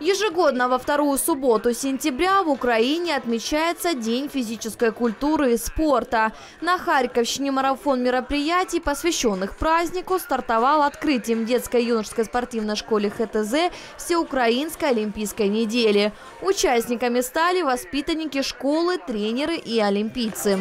Ежегодно во вторую субботу сентября в Украине отмечается День физической культуры и спорта. На Харьковщине марафон мероприятий, посвященных празднику, стартовал открытием детской юношеской спортивной школы ХТЗ Всеукраинской олимпийской недели. Участниками стали воспитанники школы, тренеры и олимпийцы.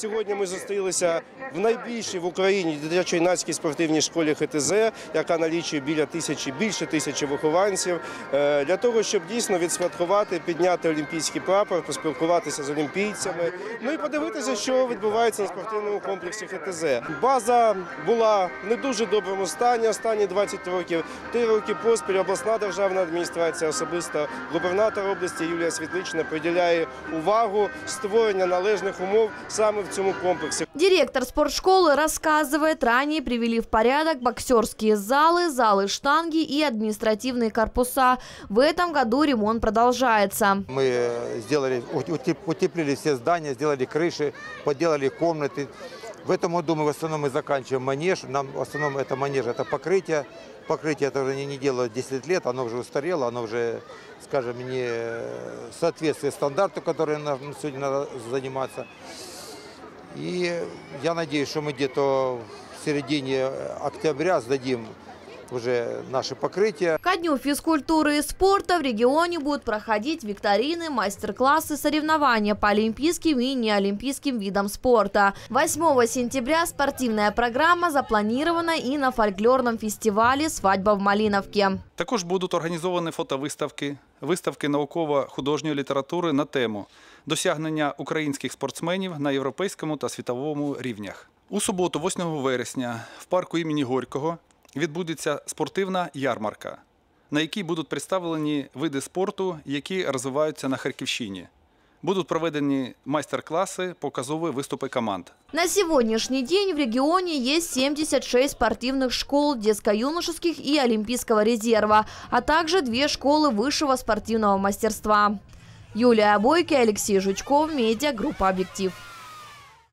Сьогодні ми зустрілися в найбільшій в Україні дитячо-юнацькій спортивній школі ХТЗ, яка налічує біля тисячі, більше тисячі вихованців, е, для того, щоб дійсно відсвяткувати, підняти олімпійський прапор, поспілкуватися з олімпійцями, ну і подивитися, що відбувається на спортивному комплексі ХТЗ. База була в не дуже доброму стані останні 20 років. Три роки поспіль обласна державна адміністрація, особисто губернатор області Юлія Світлична приділяє увагу створення належних умов саме в цьому комплексі. Директор спортшколы рассказывает, ранее привели в порядок боксерские залы, залы штанги и административные корпуса. В этом году ремонт продолжается. Мы э, сделали, утеп- утеплили все здания, сделали крыши, поделали комнаты. В этом году мы в основном мы заканчиваем манеж. Нам в основном это манеж, это покрытие. Покрытие это уже не, не делают 10 лет, оно уже устарело, оно уже, скажем, не соответствует стандарту, который нам сегодня надо заниматься. И я надеюсь, что мы где-то в середине октября сдадим уже наши покрытия. Ко дню физкультуры и спорта в регионе будут проходить викторины, мастер-классы, соревнования по олимпийским и неолимпийским видам спорта. 8 сентября спортивная программа запланирована и на фольклорном фестивале «Свадьба в Малиновке». Також будуть організовані фотовиставки, виставки науково-художньої літератури на тему досягнення українських спортсменів на європейському та світовому рівнях. У суботу, 8 вересня, в парку імені Горького відбудеться спортивна ярмарка, на якій будуть представлені види спорту, які розвиваються на Харківщині. Будуть проведені майстер-класи, показові виступи команд. На сегодняшний день в регионе есть 76 спортивных школ детско-юношеских и олимпийского резерва, а также две школы высшего спортивного мастерства. Юлия Бойко, Алексей Жучков, медиагруппа «Объектив».